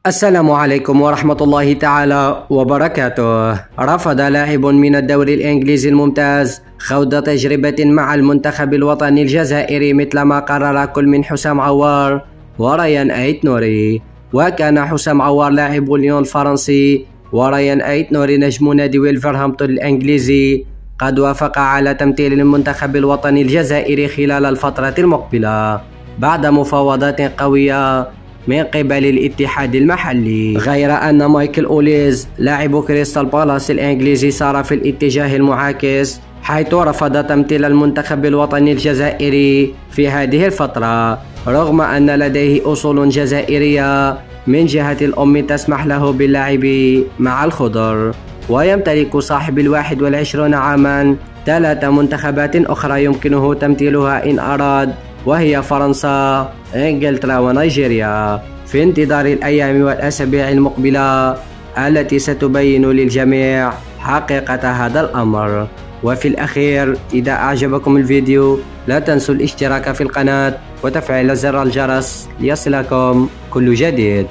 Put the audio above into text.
السلام عليكم ورحمة الله تعالى وبركاته. رفض لاعب من الدوري الإنجليزي الممتاز خوض تجربة مع المنتخب الوطني الجزائري مثلما قرر كل من حسام عوار وريان أيت نوري وكان حسام عوار لاعب ليون الفرنسي وريان أيت نوري نجم نادي ويلفرهامبتون الإنجليزي. قد وافق على تمثيل المنتخب الوطني الجزائري خلال الفترة المقبلة بعد مفاوضات قوية من قبل الاتحاد المحلي. غير أن مايكل أوليز لاعب كريستال بالاس الإنجليزي سار في الاتجاه المعاكس حيث رفض تمثيل المنتخب الوطني الجزائري في هذه الفترة رغم أن لديه أصول جزائرية من جهة الأم تسمح له باللعب مع الخضر. ويمتلك صاحب الواحد والعشرون عاما ثلاث منتخبات أخرى يمكنه تمثيلها إن أراد. وهي فرنسا. إنجلترا ونيجيريا في انتظار الأيام والأسابيع المقبلة التي ستبين للجميع حقيقة هذا الأمر. وفي الأخير إذا أعجبكم الفيديو لا تنسوا الاشتراك في القناة وتفعيل زر الجرس ليصلكم كل جديد.